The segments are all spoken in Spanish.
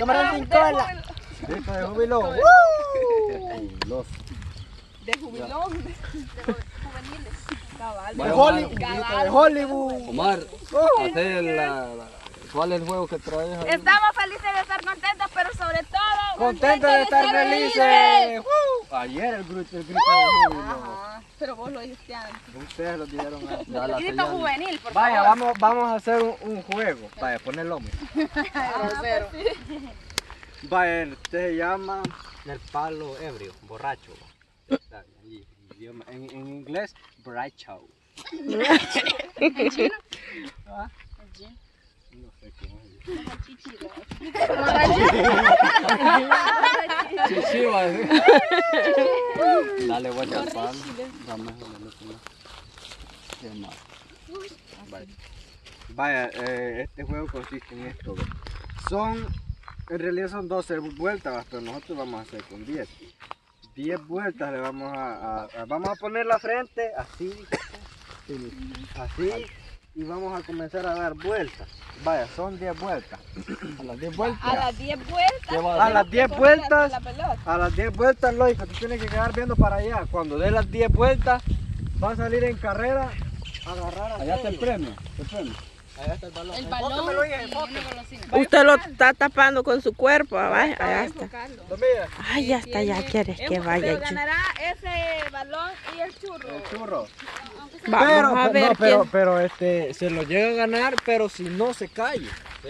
Cámara sin cola. Grito de júbilo. De jubilón. De juveniles. Cabal. Vaya, Hollywood. De Hollywood. Omar, hacer la, la- ¿cuál es el juego que traes ahí? Estamos felices de estar contentos, pero sobre todo Contentos de estar felices. Uh. Ayer el grito, el grito de júbilo. Ah, pero vos lo dijiste antes. Ustedes lo dijeron antes. La Grito juvenil, por Vaya, favor. vamos, vamos a hacer un, un juego. Vaya, pon el lomo. Vaya, este se llama el palo ebrio, borracho. En, en inglés, borracho. ¿Ah? No sé qué es. Chichi, va a decir. Dale vuelta al palo. Vamos a. Vaya. Vaya, eh, este juego consiste en esto. ve. Son, en realidad son 12 vueltas, pero nosotros vamos a hacer con 10. 10 vueltas le vamos a, a- a- vamos a poner la frente así, así, y vamos a comenzar a dar vueltas. Vaya, son 10 vueltas. A las 10 vueltas. A las 10 vueltas. ¿Qué va a A las 10 vueltas. La. A las 10 vueltas, lógico, tú tienes que quedar viendo para allá. Cuando dé las 10 vueltas, va a salir en carrera, agarrar a Allá está el aquello. premio. El premio. Allá está el balón. El. Usted lo está tapando con su cuerpo, ¿va? Allá está. Ay, ya está, ya quieres que vaya. Pero ganará ese balón y el churro. el churro. Vamos pero, a ver no, pero, quién. pero este, se lo llega a ganar, pero si no se cae. Sí,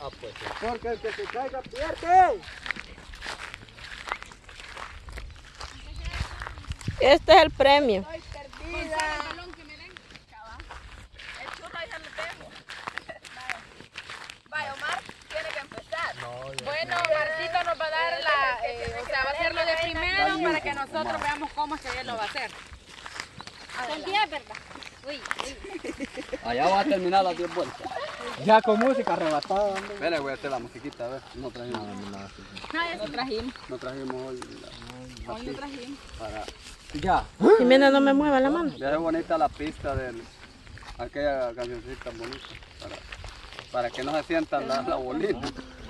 ah, pues, Porque el que se caiga pierde. Este es el premio. Estoy perdida. el balón que me den. Cabal. El churro ahí se lo tengo. Vaya. Vaya, Omar tiene que empezar. Bueno, Marcito nos va a dar la, eh, o sea, va a hacerlo de primero para que nosotros veamos cómo es que él lo va a hacer. Son 10, ¿verdad? Uy, Allá va a terminar las 10 vueltas. Ya con música arrebatada. Espera, voy a hacer la musiquita, a ver. No trajimos, no trajimos. no trajimos hoy la, la Hoy no trajimos. para... Ya. Jimena, no me mueva la mano. Ya es bonita la pista de aquella cancioncita bonita. Para, para que no se sientan la, la bolita.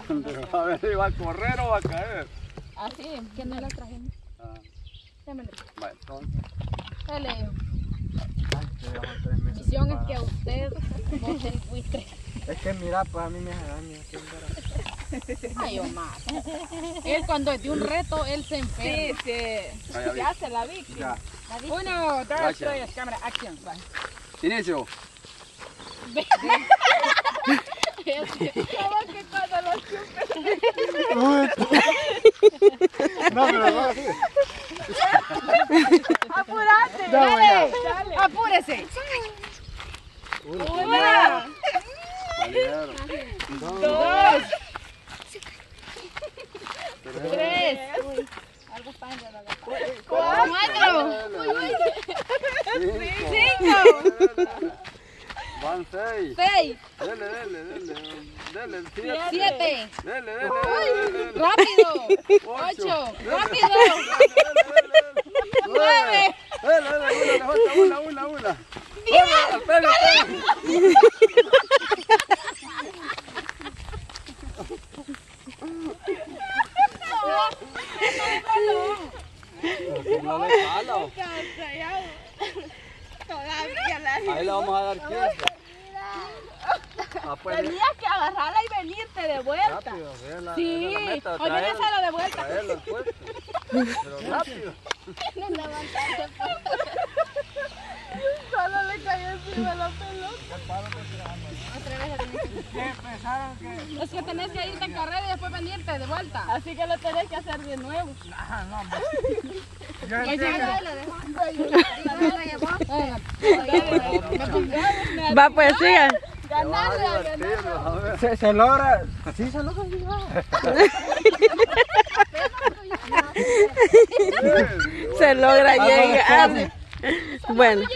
A ver si va a correr o va a caer. Así, que no la trajimos. Ah, Démelo. vale, entonces. Dale. Misión es que usted bote el buitre. Es que mira, pues a mí me hace daño. Ay, Omar. Él cuando es de un reto, él se enferma. Sí, sí. Vaya, Se hace la víctima. Ya. Uno, dos, tres, cámara, acción. Va. Inicio. Es que cuando lo No, pero no, así. ¡Apúrate! Ya, dale, dale. ¡Apúrese! Uno. Una, Valero. dos, tres, cuatro, Cinco. cinco, Van seis. seis, Dele, dele, dele. Dele, siete. siete. Dele, dele, dele, dele. ¡Rápido! ¡Ocho! ¡Rápido! ¡Nueve! Una, una, una, una. Ahí le vamos a dar 15. Ah, pues, Tenías que agarrarla y venirte de vuelta. rápido, la- Sí, solo de vuelta. Pero rápido. Solo le cayó encima la pelota. Pensaron que... Es que tenés que irte en carrera y después venirte de vuelta. Así que lo tenés que hacer de nuevo. Yo entiendo. Va, pues sigan. Ganarle a ganar. Se, se logra. Sí, se logra. Se logra llegar. Bueno,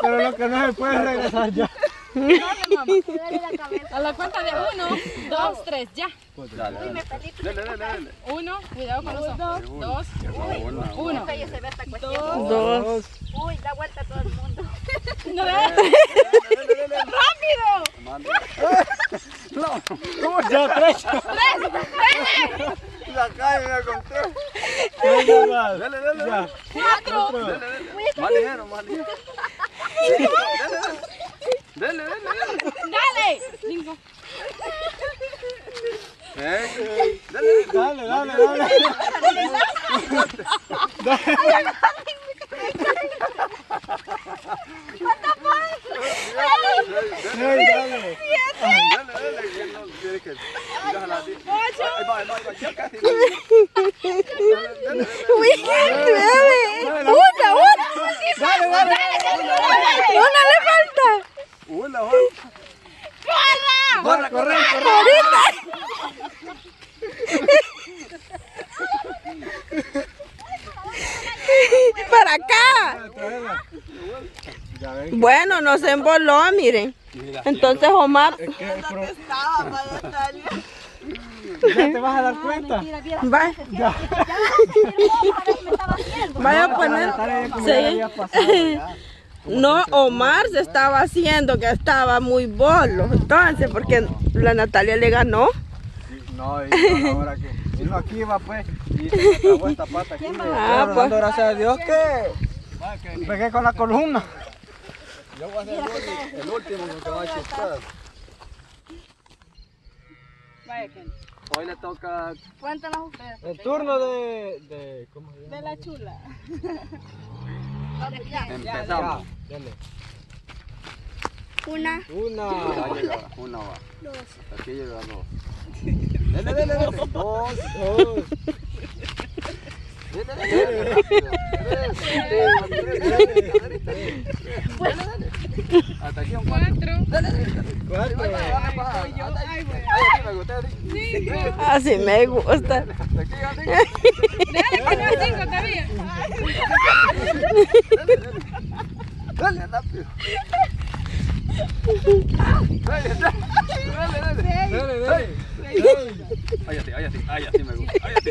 Pero lo que no se puede regresar ya. A la cuenta de uno, dos, tres, ya. Uno, cuidado con los ojos. Dos, uno. dos. Uy, da vuelta a todo el mundo. No. ¡Rápido! ¿cómo Ya, tres. La calle me conté. Tres. Dale, dale. Cuatro. Dale, dale. Más ligero, más ligero. Dale, dale. Dale, dale, dale. Dale. Cinco. Eh, Dale, Dale, dale, dale. Ey, dale. dale, dale. que no tienes que- déjala así. Ahí va, ahí va, ahí va. Ya casi. Dale, dale, dale. Una, una. Dale, dale. Una le falta. Una, otra. Corre, corre, corre. Para acá. Tráela. Ya no se emboló, miren. Entonces Omar, Es que el pro- Ya te vas a dar cuenta. va, vaya a poner. Sí. No, Omar se estaba haciendo que estaba muy bolo. Entonces, porque la Natalia le ganó. No, y no, ahora que vino aquí va pues y se esta pata aquí. Ah, pues. gracias a Dios que pegué con la columna. Yo voy a hacer el último- el último que te va a chutar. Hoy le toca Cuéntanos ustedes. El turno de, de ¿cómo se llama? De la chula. Empezamos. Ya, dale. Una. Una. Llega, una va. Hasta aquí llega dos. Dale, dale, dale. Dos. Dos. Dale, dale, dale. Tres. Tres. Tres. Dale, dale. Hasta aquí un cuatro. Dale, dale, dale. Cuatro. Así me gusta, así. Así me gusta. Hasta aquí, así. Dale, que no es cinco todavía. Dale, rápido. Dale, dale. Dale, dale. Dale, dale. Ay, así, ay, así, ay, así me gusta. Ay, así.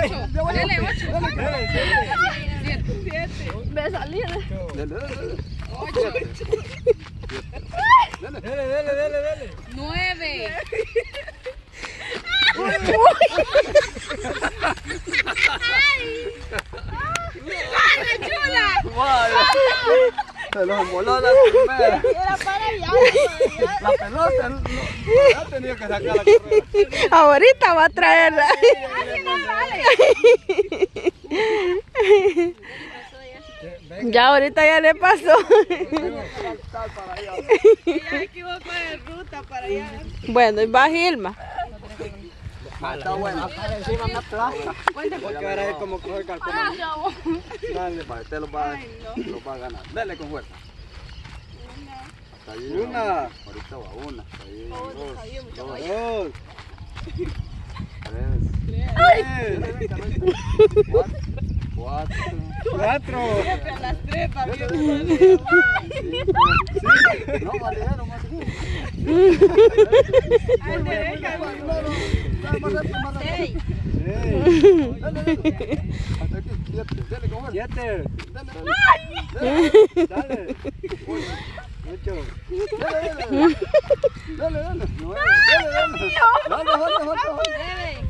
Siete van. Ocho. Dale, ocho. Dale, Siete. Me salí. Dale, dale, dale. Ocho. dale, dale, dale, dale. Nueve. Vaya. Se los voló la primera. La pelota no, ya tenía que sacar la carrera. Ahorita va a traerla. Ya ahorita ya le pasó. Ella se equivocó de ruta para allá. Bueno, y va Gilma. Está bueno. Porque ahora es como coger calculadora. Dale. Para usted lo va, lo va a ganar. Dale con fuerza. Una. Ahorita va una. Ahí Oh, dos. Dos. Dos. Tres. Tres. Cuatro. Cuatro. Cuatro. Las tres, papi. No, más. Ay, me deja. Dale. Seis. Seis. Dale. Siete. Dale. Dale. Ocho. Dale, dale. Dale, dale. Dale, dale. Dale, dale, dale.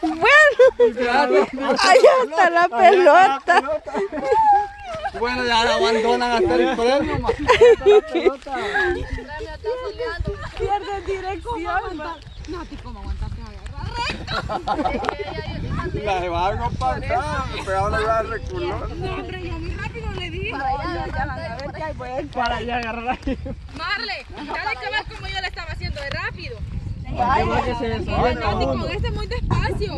Bueno, allá está la pelota. Bueno, ya la abandonan hasta el premio, ma. Pierde dirección. La llevaron a pasar, pero ahora ya reculó. Hombre, yo muy rápido le di. Para allá, ya, a ver qué hay bueno. Para allá agarrar ahí. Marle, dale que ver como yo le estaba haciendo de rápido. que se No, Nati, con este muy despacio.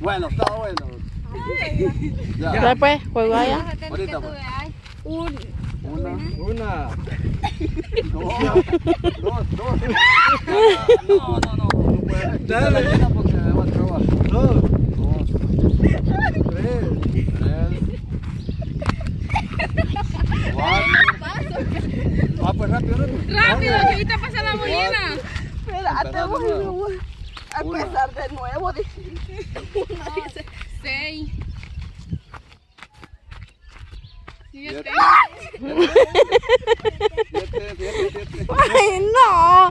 Bueno, está bueno. Ya, Ya pues, juego allá. ahorita pues. Una, Una. dos, dos, dos. No, no, no. Dale. porque me va a trabar. Dos. Dos, Tres. tres, cuatro. Ah, pues rápido, rápido. Rápido, que ahorita pasa la bollina. Espérate, Empezando de nuevo. voy a Una. empezar de nuevo. dice. Seis. Siete. Siete, siete, siete. ¡Ay, no!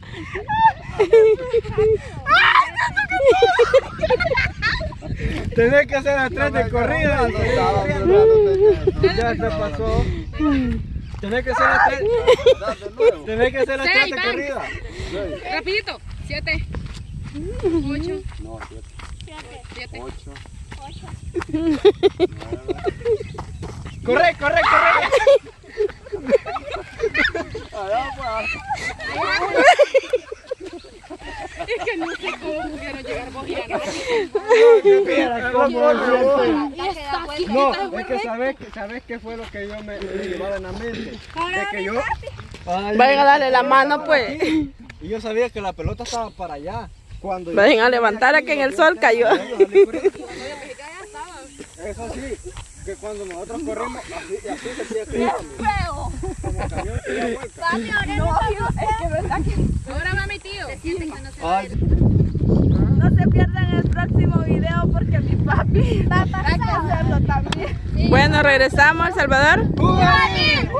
Tenés que hacer las tres de corrida. Ya te pasó. Tenés que hacer las tres. Tenés que hacer las tres de corrida. Rapidito. Siete. Ocho. No, siete. Siete. Ocho. Corre, corre, corre. Allá, pues. Es que no sé cómo pudieron llegar vos y aquí. No, es que sabes, sabes qué fue lo que yo me, me llevaba en la mente. De que yo. Ay, Vayan a darle la mano, pues. Y yo sabía que la pelota estaba para allá. Cuando Vayan a levantar a que en el sol cayó. Eso sí, que cuando nosotros corrimos, así, así se tiene que ir. Como camión que da vuelta. Ahora va mi tío. Ay, No se pierdan el próximo video porque mi papi va a hacerlo también. Bueno, regresamos a El Salvador. ¡Uy!